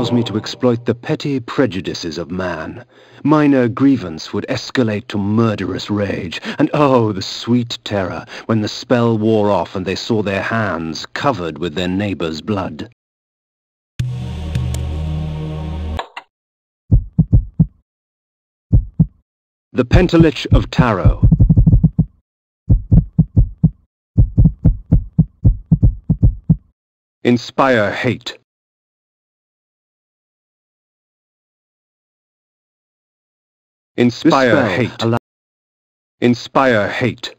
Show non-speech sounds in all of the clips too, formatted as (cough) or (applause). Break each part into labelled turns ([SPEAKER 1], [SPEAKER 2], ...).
[SPEAKER 1] allows me to exploit the petty prejudices of man. Minor grievance would escalate to murderous rage, and oh, the sweet terror when the spell wore off and they saw their hands covered with their neighbor's blood. The Pentelich of Tarot Inspire hate. Inspire hate. Inspire hate.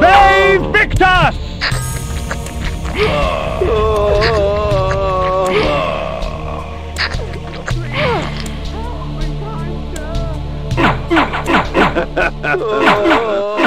[SPEAKER 2] They picked us! oh, (laughs)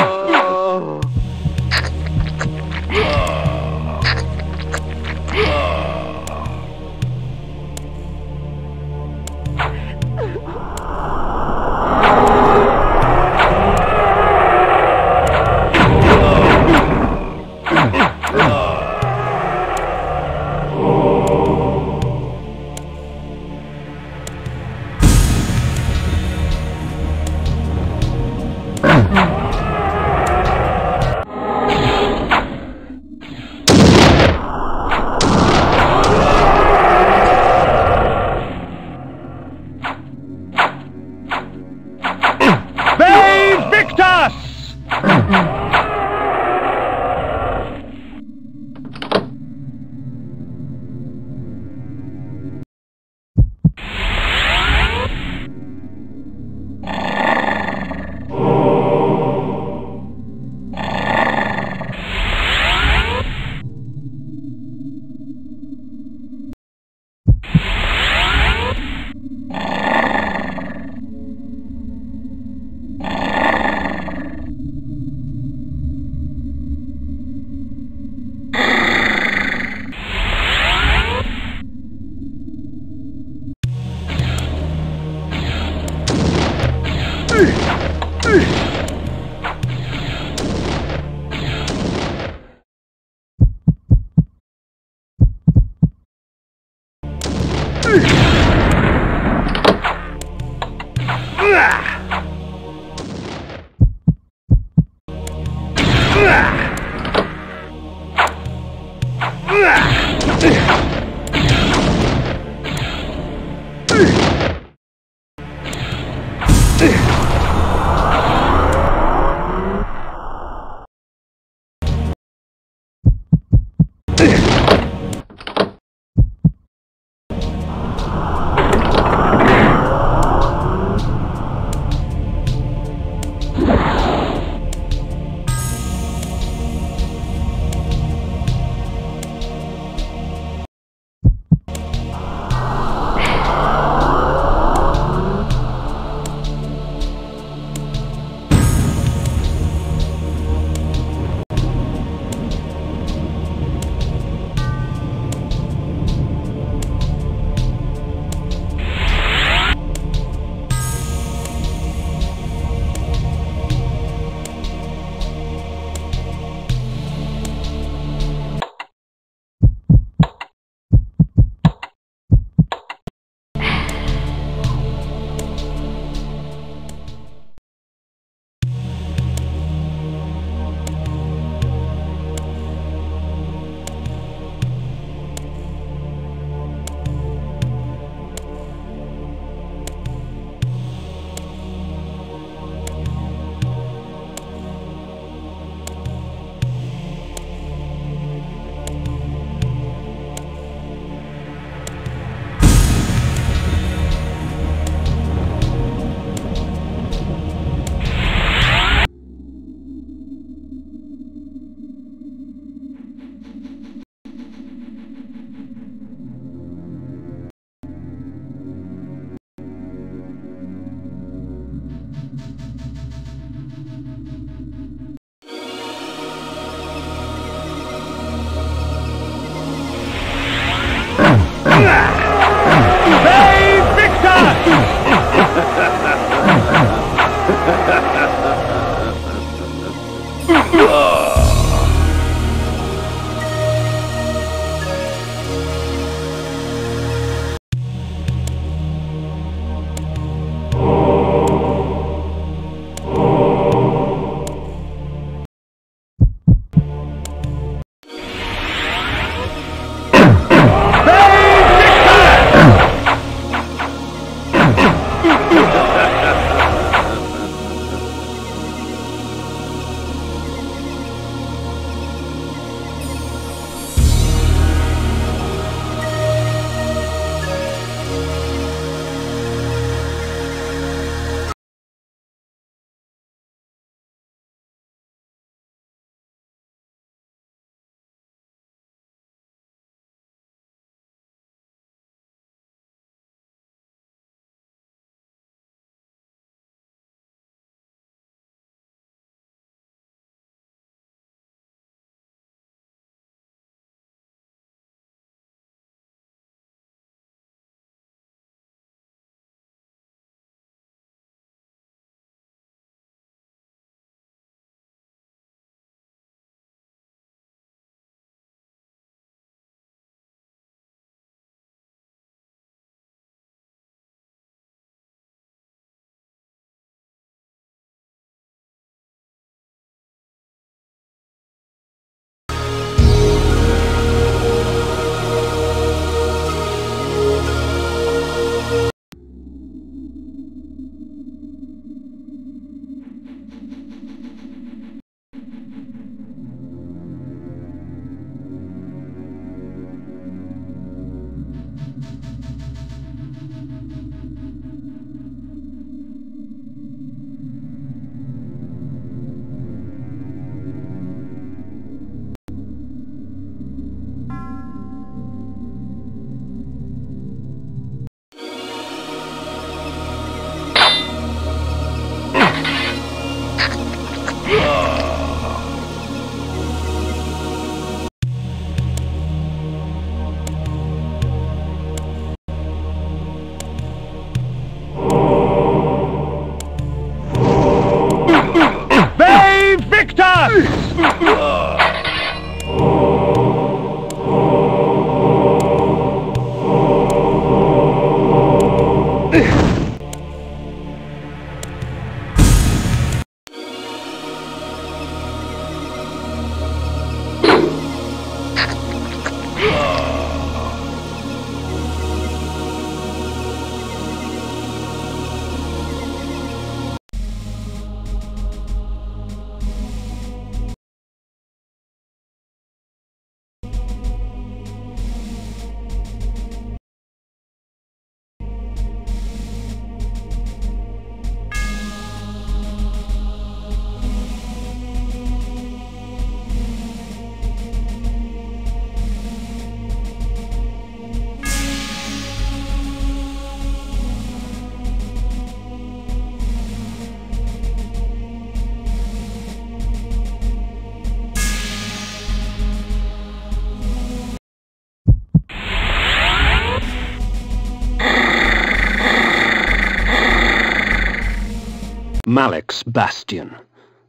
[SPEAKER 1] Malek's bastion,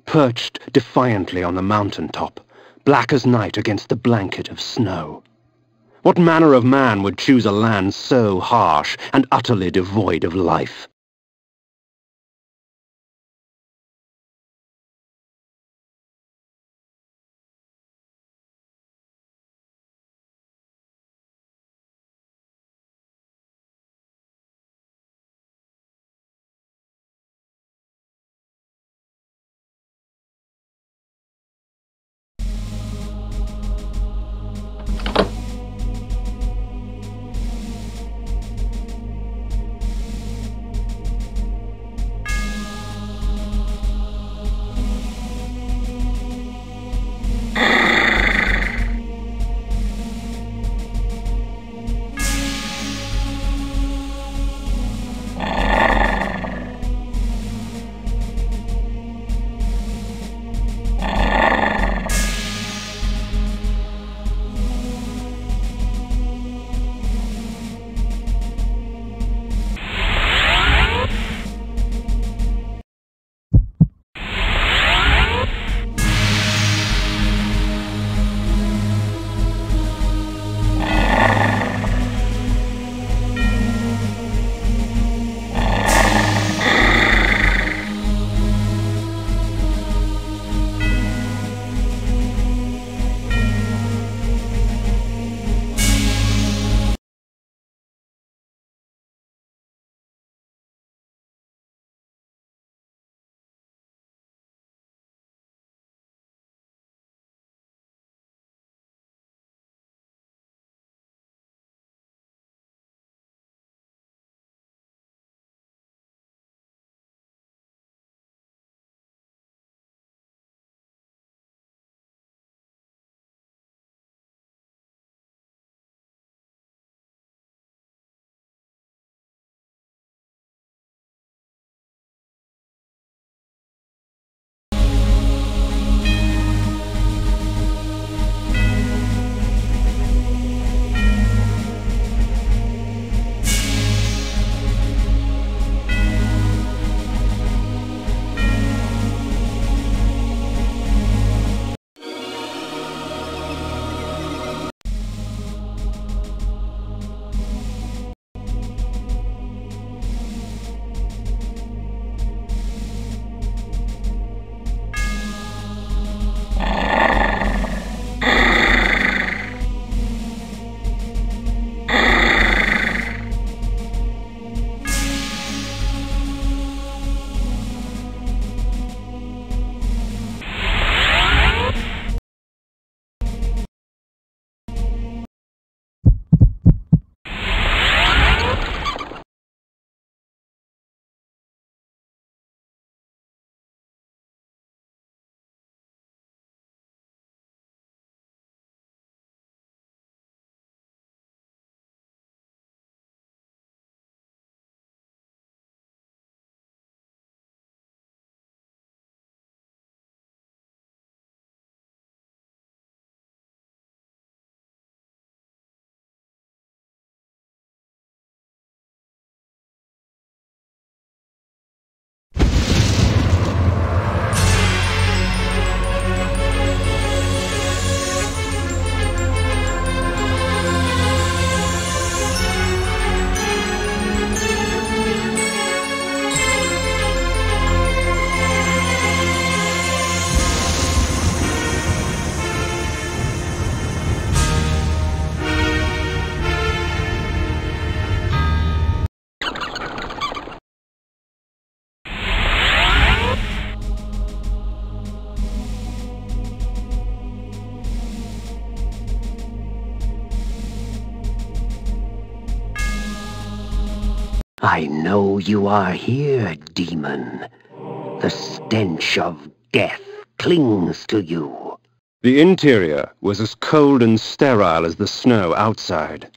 [SPEAKER 1] perched defiantly on the mountain top, black as night against the blanket of snow. What manner of man would choose a land so harsh and utterly devoid of life?
[SPEAKER 3] Know you are here, demon. The stench of death clings to you.
[SPEAKER 1] The interior was as cold and sterile as the snow outside,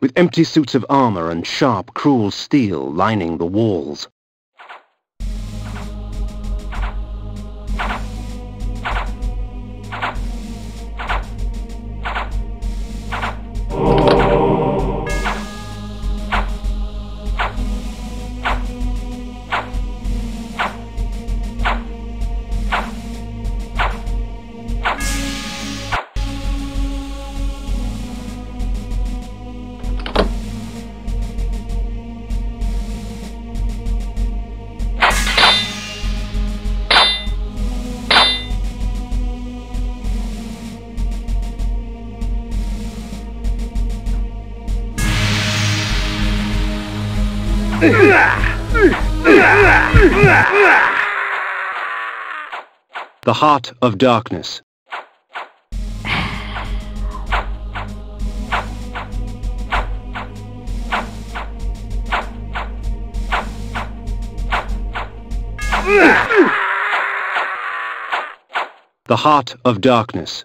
[SPEAKER 1] with empty suits of armor and sharp, cruel steel lining the walls. The Heart of Darkness. The Heart of Darkness.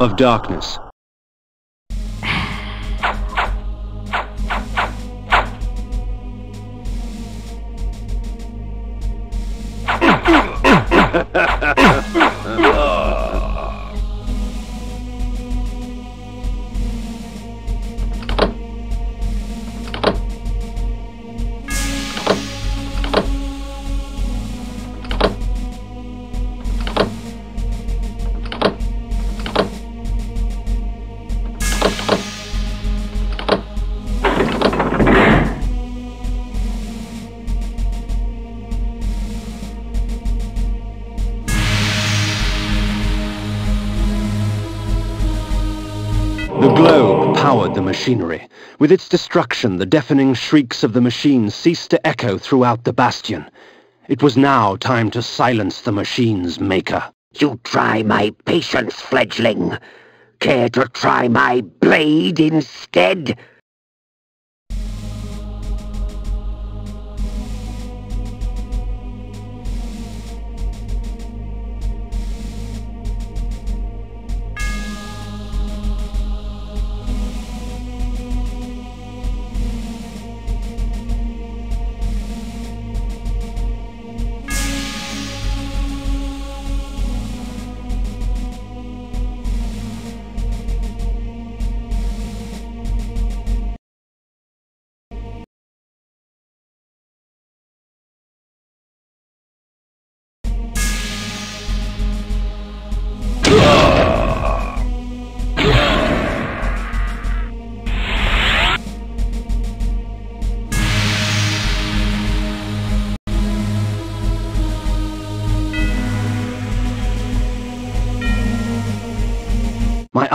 [SPEAKER 1] Of Darkness. With its destruction, the deafening shrieks of the machines ceased to echo throughout the bastion. It was now time to silence the machine's maker.
[SPEAKER 3] You try my patience, fledgling. Care to try my blade instead?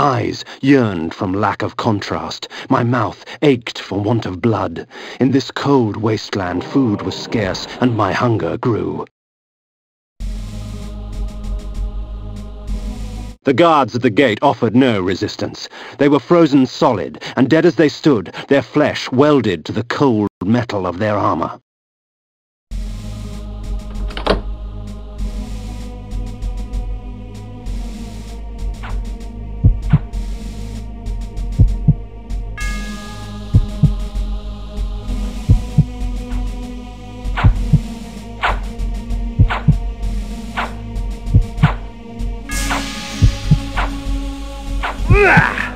[SPEAKER 1] Eyes yearned from lack of contrast. My mouth ached for want of blood. In this cold wasteland food was scarce, and my hunger grew. The guards at the gate offered no resistance. They were frozen solid, and dead as they stood, their flesh welded to the cold metal of their armor. yeah.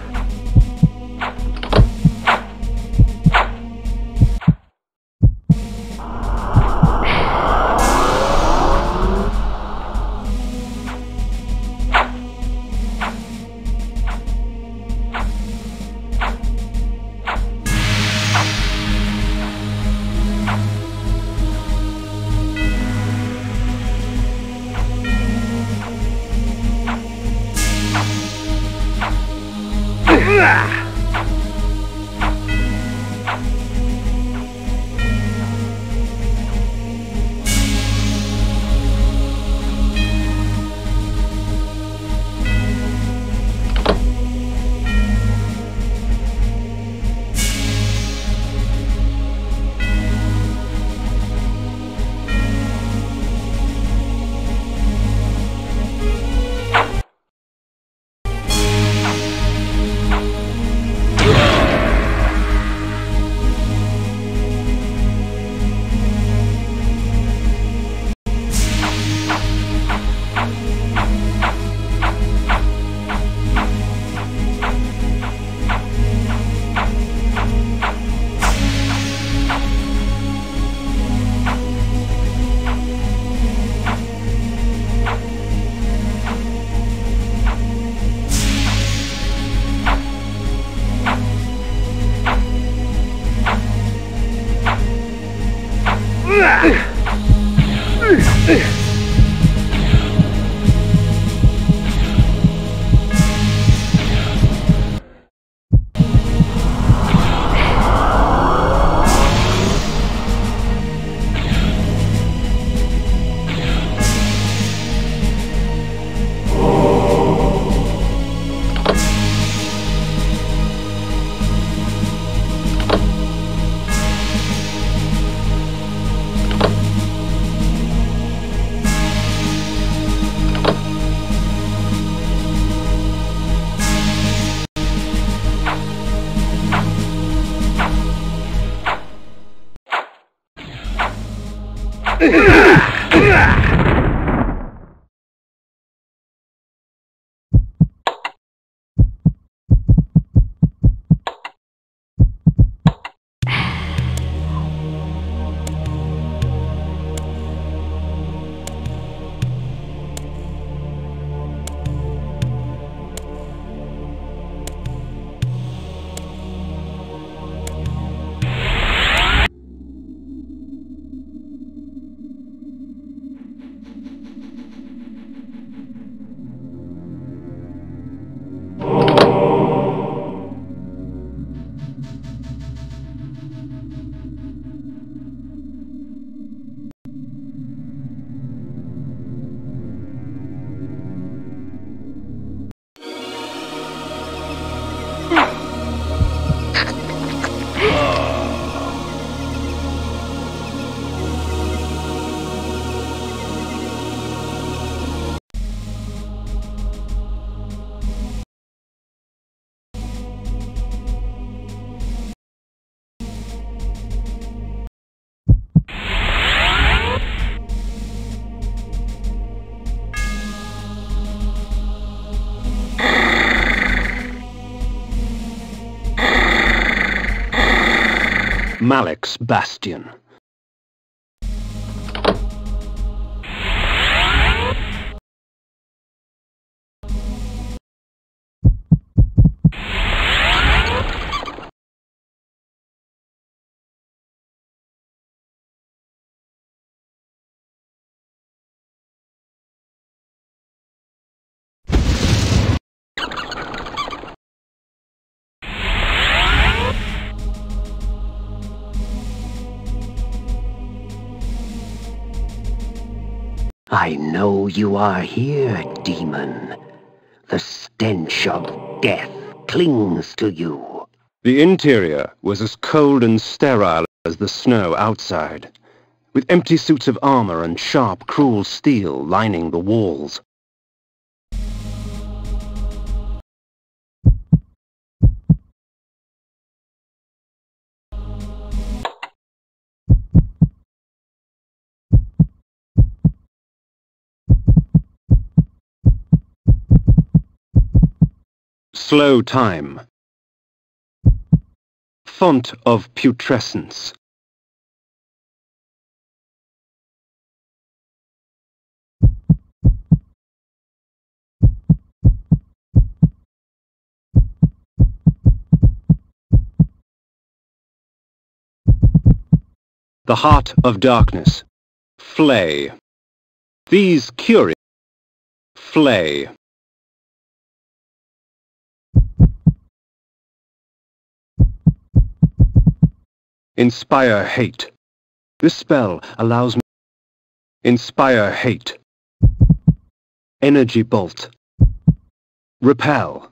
[SPEAKER 1] Malek's Bastion.
[SPEAKER 3] I know you are here, demon. The stench of death clings to you.
[SPEAKER 1] The interior was as cold and sterile as the snow outside, with empty suits of armor and sharp, cruel steel lining the walls. Slow time. Font of putrescence. The heart of darkness. Flay. These curious. Flay. Inspire hate. This spell allows me... Inspire hate. Energy bolt. Repel.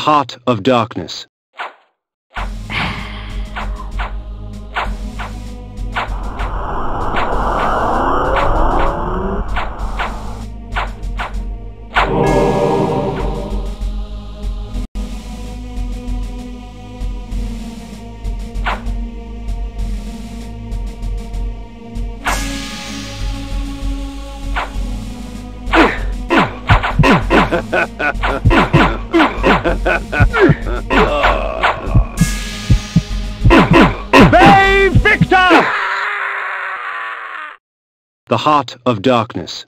[SPEAKER 1] Heart of darkness. The heart of darkness.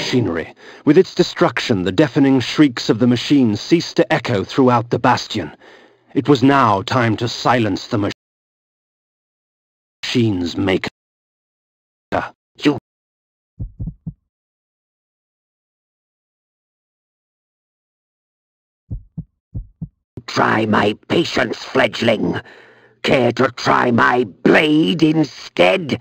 [SPEAKER 1] Machinery. With its destruction, the deafening shrieks of the machine ceased to echo throughout the bastion. It was now time to silence the mach- machine's maker.
[SPEAKER 3] You... Try my patience, fledgling. Care to try my blade instead?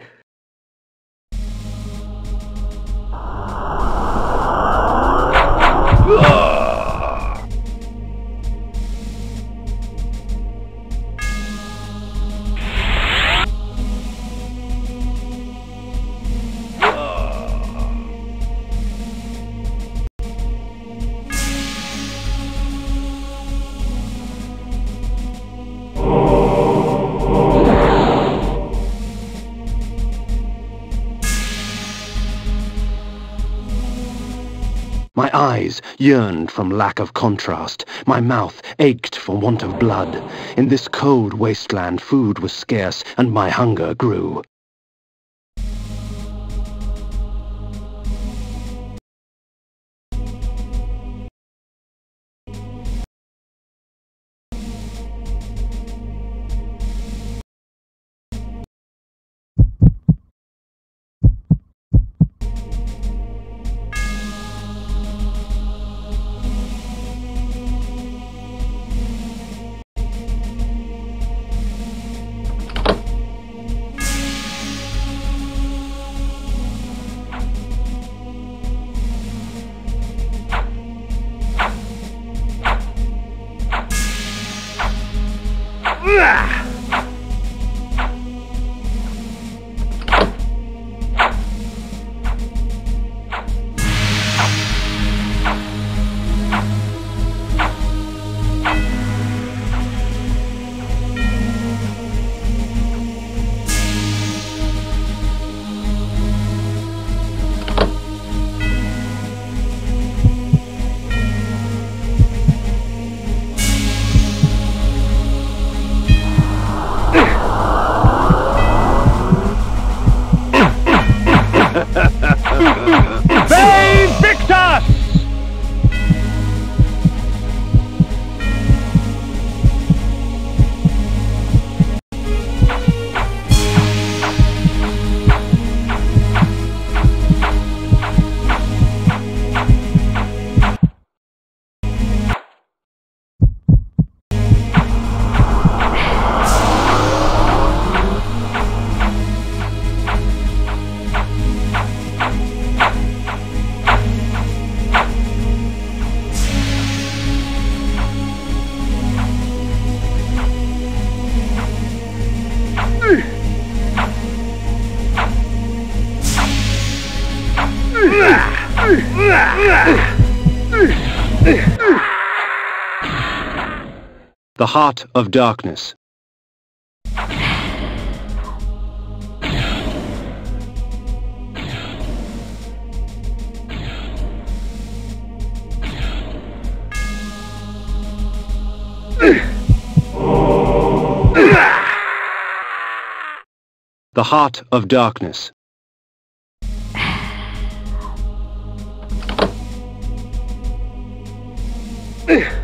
[SPEAKER 1] My eyes yearned from lack of contrast. My mouth ached for want of blood. In this cold wasteland, food was scarce, and my hunger grew. Heart of Darkness. The Heart of Darkness. (laughs)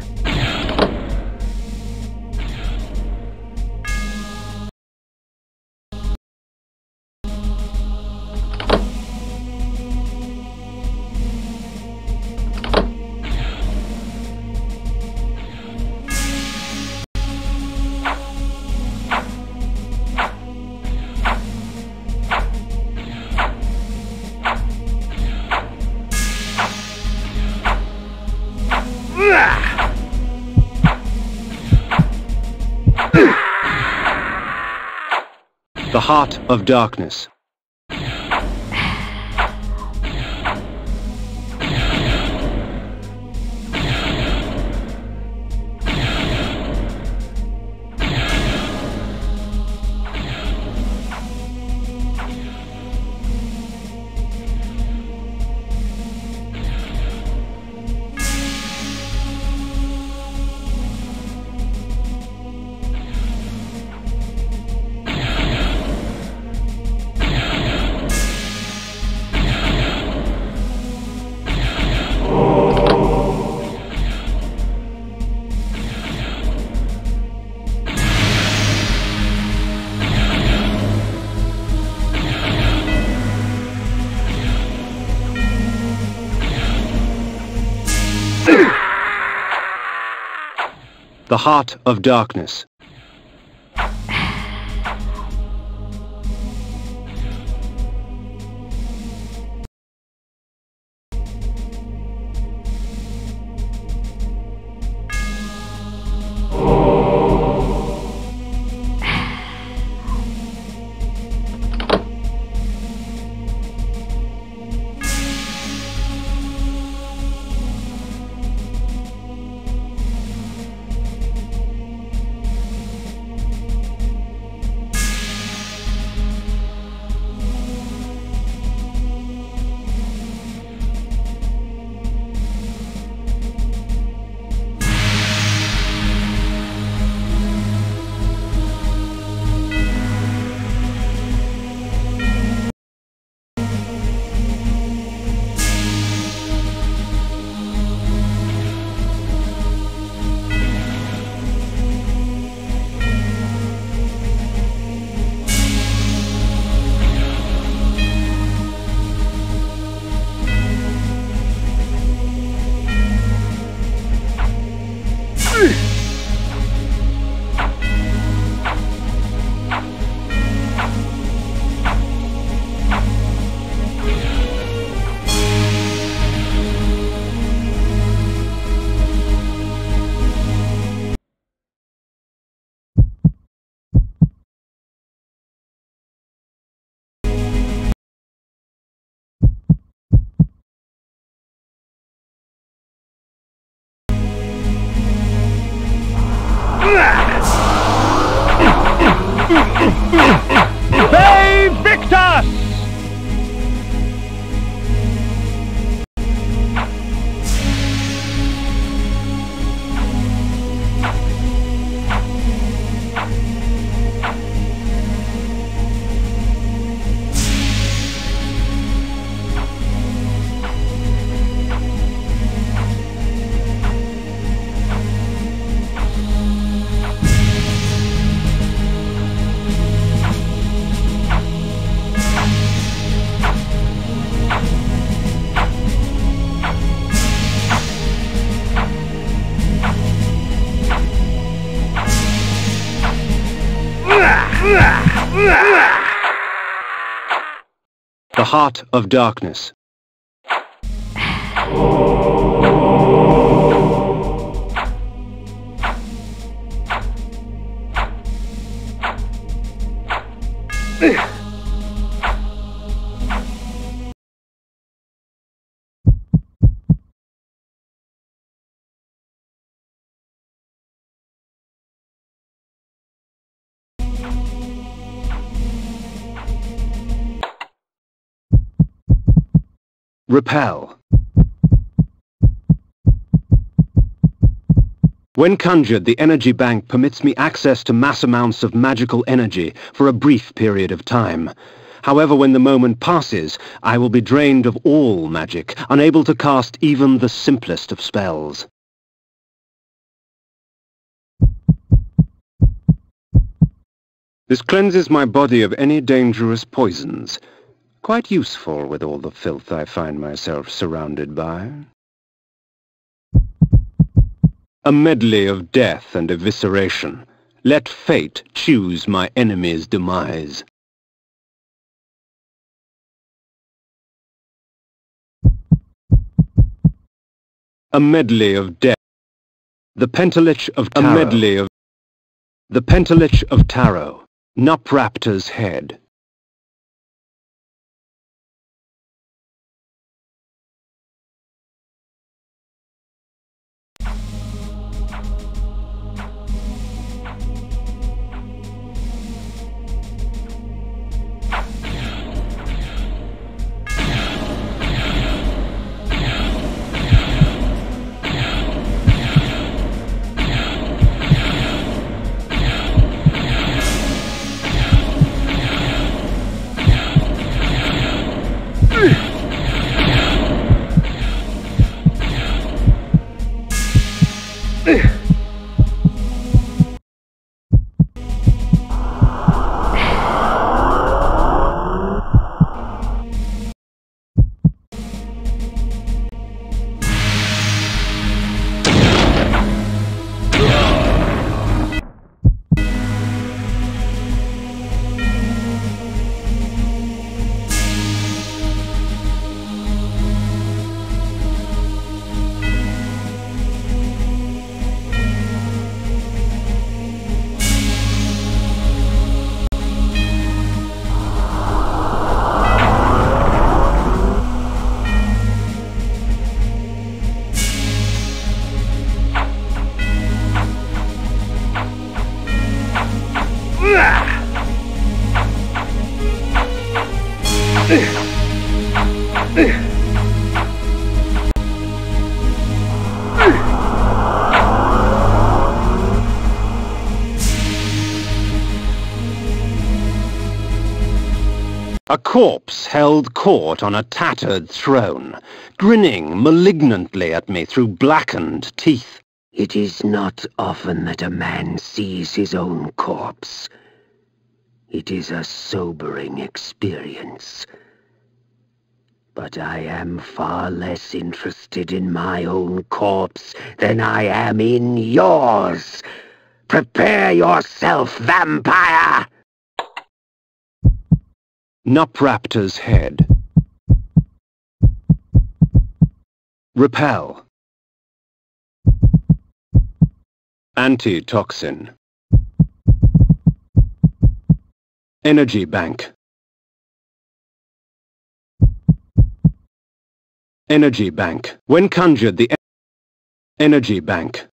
[SPEAKER 1] Heart of Darkness. Heart of Darkness. The Heart of Darkness. Repel. When conjured, the energy bank permits me access to mass amounts of magical energy for a brief period of time. However, when the moment passes, I will be drained of all magic, unable to cast even the simplest of spells. This cleanses my body of any dangerous poisons. Quite useful with all the filth I find myself surrounded by. A medley of death and evisceration. Let fate choose my enemy's demise. A medley of death. The Pentalich of Tarot. A medley of... The Pentalich of Tarot. Nupraptor's head. A corpse held court on a tattered throne, grinning malignantly at me through blackened teeth.
[SPEAKER 3] It is not often that a man sees his own corpse. It is a sobering experience. But I am far less interested in my own corpse than I am in yours. Prepare yourself, vampire!
[SPEAKER 1] Nupraptor's head. Repel. Antitoxin. Energy bank. Energy bank. When conjured, the energy bank.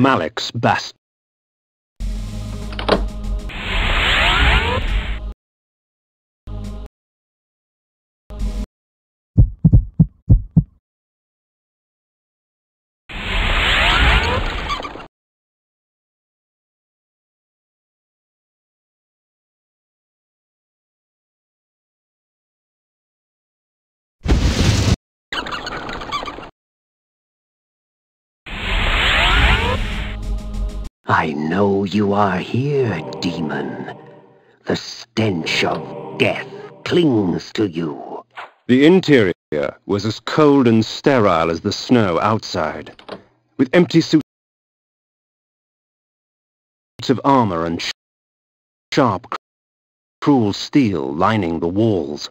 [SPEAKER 1] Malek's bast.
[SPEAKER 3] I know you are here, demon. The stench of death clings to you.
[SPEAKER 1] The interior was as cold and sterile as the snow outside, with empty suits of armor and sharp, cruel steel lining the walls.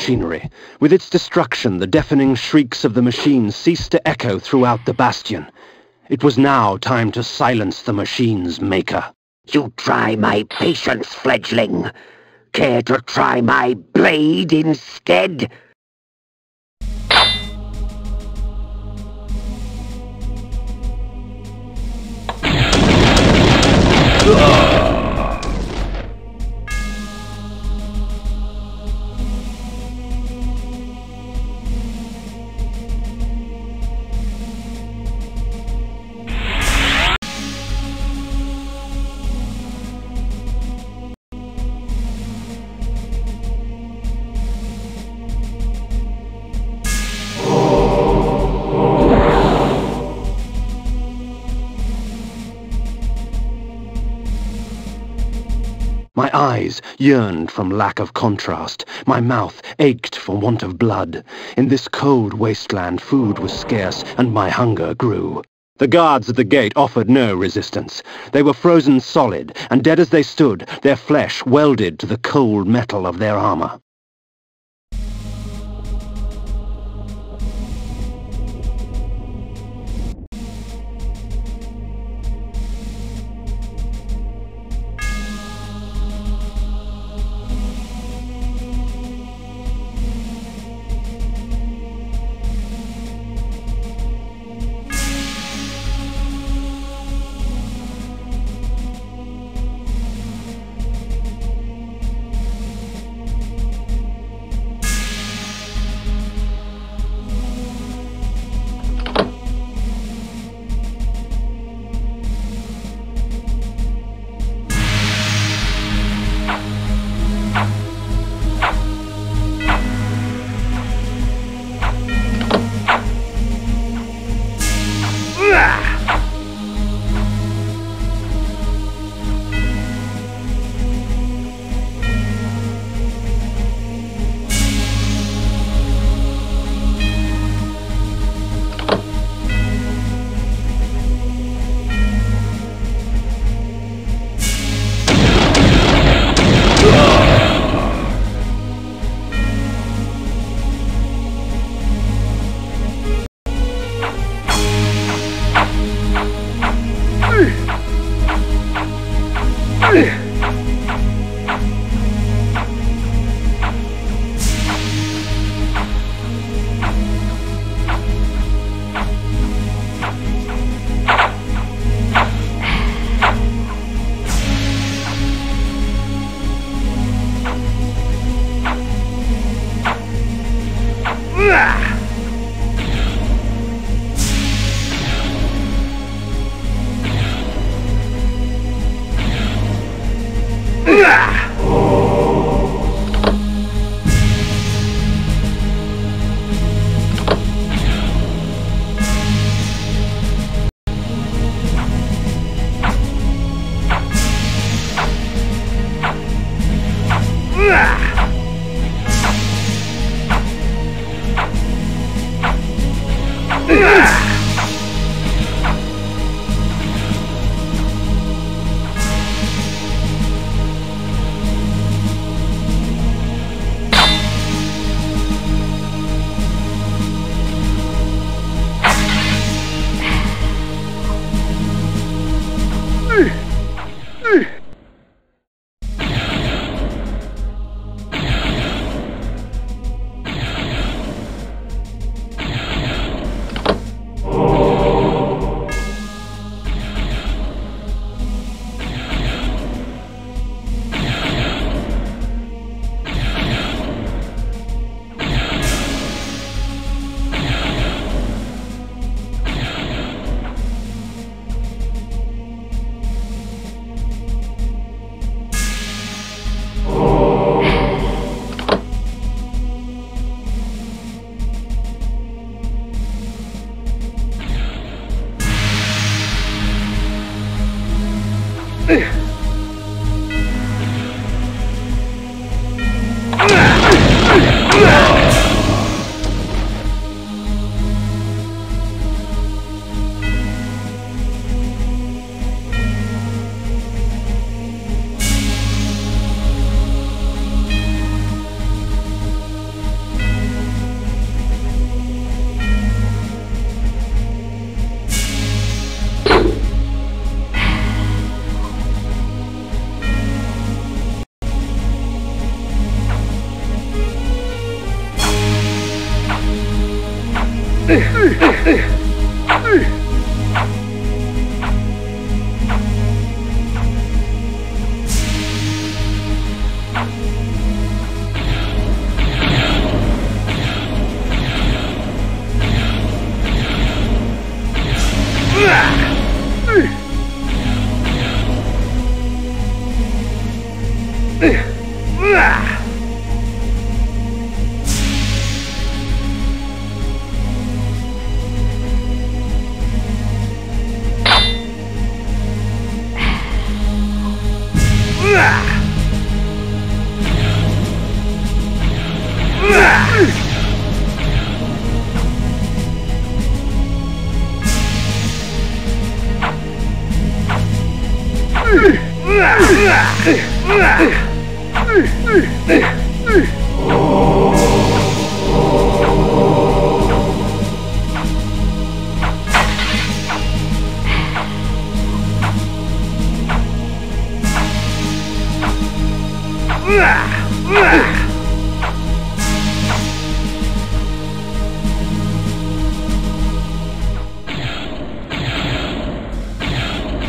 [SPEAKER 1] machinery. With its destruction, the deafening shrieks of the machines ceased to echo throughout the bastion. It was now time to silence the machine's maker.
[SPEAKER 3] You try my patience, fledgling. Care to try my blade instead?
[SPEAKER 1] My eyes yearned from lack of contrast. My mouth ached for want of blood. In this cold wasteland food was scarce, and my hunger grew. The guards at the gate offered no resistance. They were frozen solid, and dead as they stood, their flesh welded to the cold metal of their armor.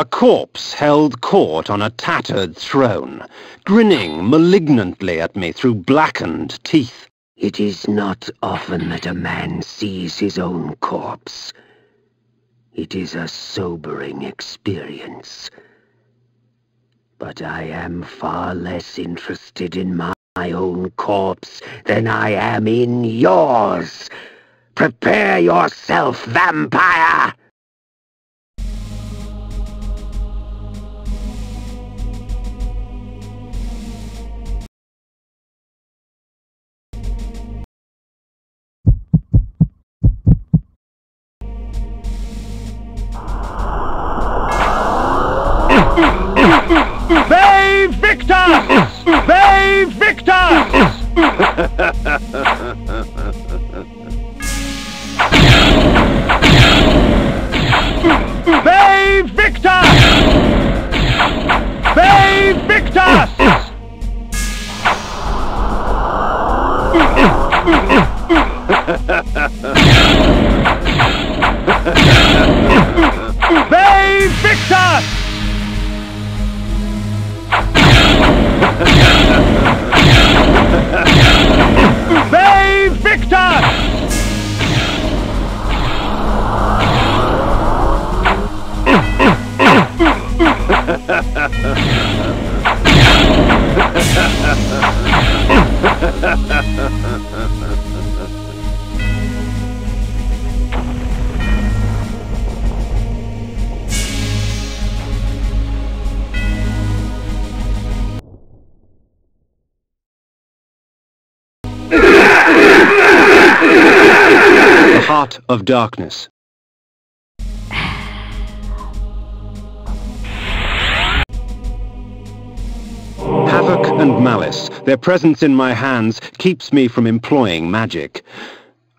[SPEAKER 1] A corpse held court on a tattered throne, grinning malignantly at me through blackened teeth.
[SPEAKER 3] It is not often that a man sees his own corpse. It is a sobering experience. But I am far less interested in my own corpse than I am in yours. Prepare yourself, vampire!
[SPEAKER 2] they fix us! they
[SPEAKER 1] fix us! (laughs) of Darkness. Havoc and malice, their presence in my hands keeps me from employing magic.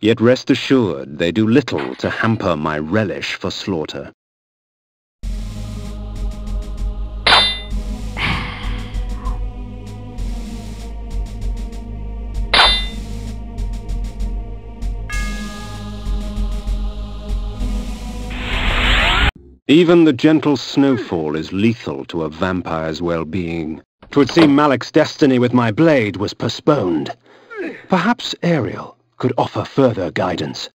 [SPEAKER 1] Yet rest assured, they do little to hamper my relish for slaughter. Even the gentle snowfall is lethal to a vampire's well-being. Twould seem Malek's destiny with my blade was postponed. Perhaps Ariel could offer further guidance.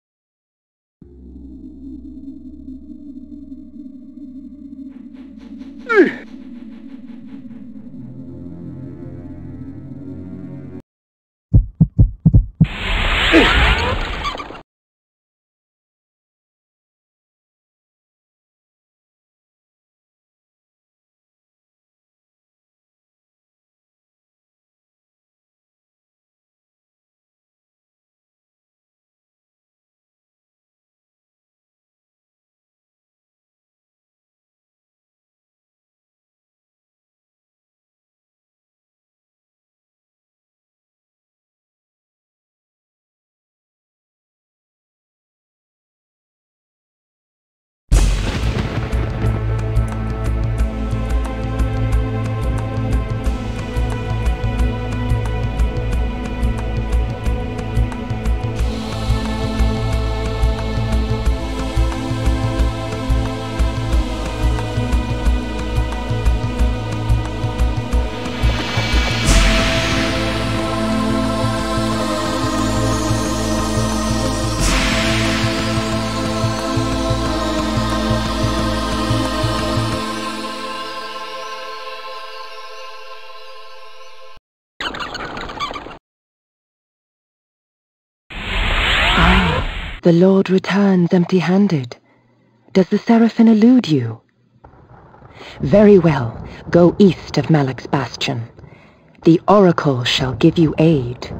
[SPEAKER 1] (laughs)
[SPEAKER 4] The Lord returns empty-handed. Does the Sarafan elude you? Very well. Go east of Malek's Bastion. The Oracle shall give you aid.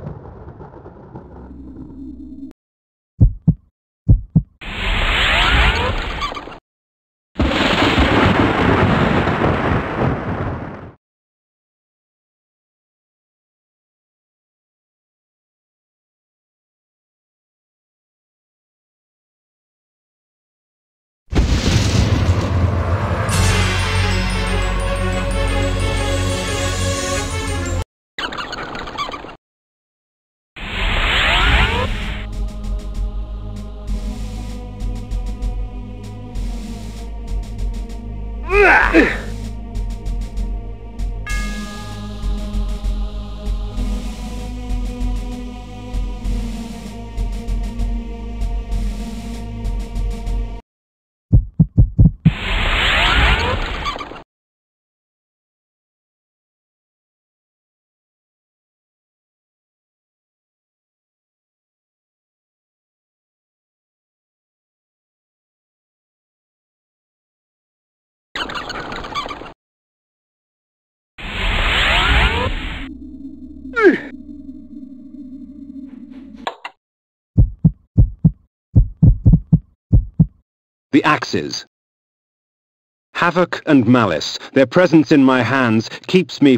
[SPEAKER 1] The axes. Havoc and malice, their presence in my hands keeps me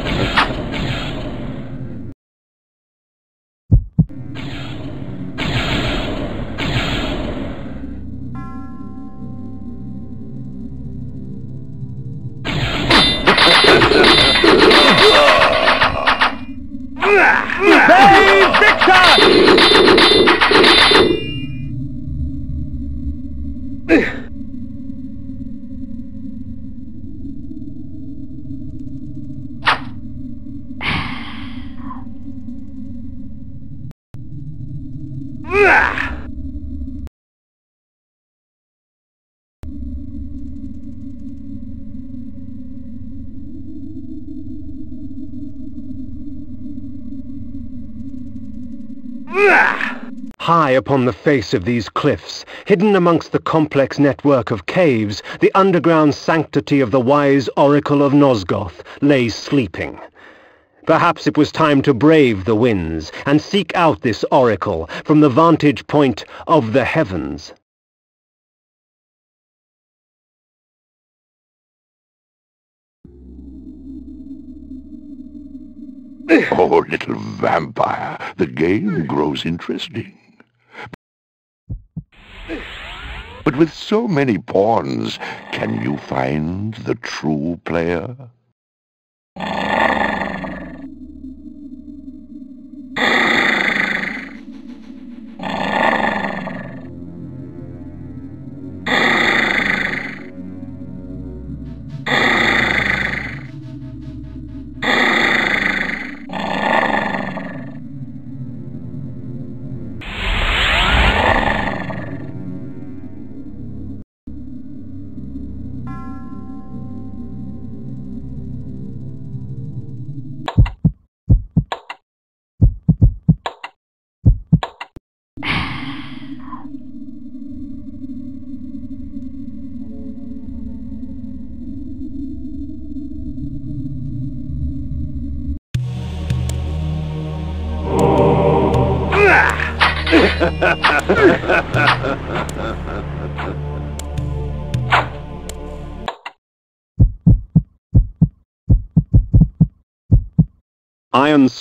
[SPEAKER 1] High upon the face of these cliffs, hidden amongst the complex network of caves, the underground sanctity of the wise Oracle of Nosgoth lay sleeping. Perhaps it was time to brave the winds and seek out this oracle from the vantage point of the heavens.
[SPEAKER 5] Oh, little vampire, the game grows interesting. But with so many pawns, can you find the true player?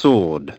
[SPEAKER 1] Sword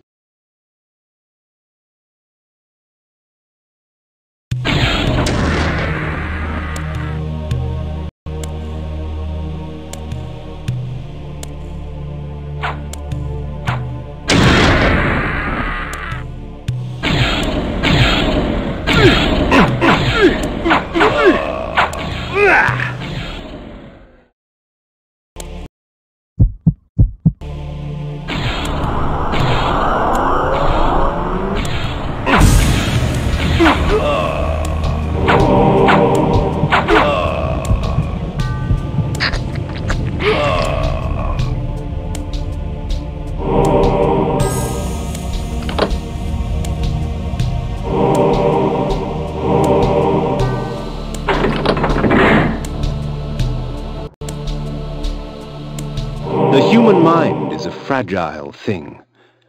[SPEAKER 1] fragile thing.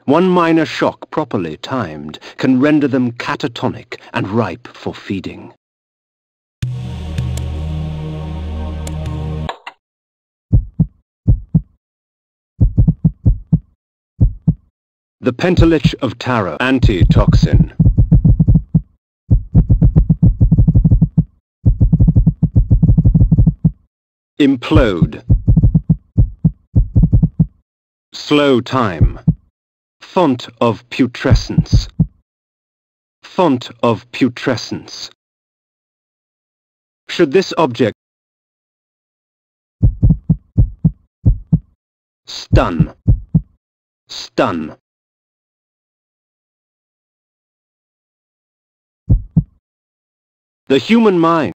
[SPEAKER 1] One minor shock properly timed can render them catatonic and ripe for feeding. The Pentalich of Tara Antitoxin Implode Slow time. Font of putrescence. Font of putrescence. Should this object Stun. Stun. The human mind